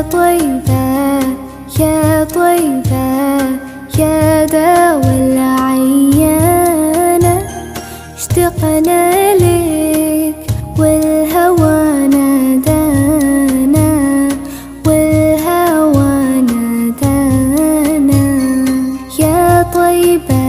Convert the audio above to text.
يا طيبة يا طيبة يا دوا العيانة اشتقنا لك والهوى نادانا والهوى نادانا. يا طيبة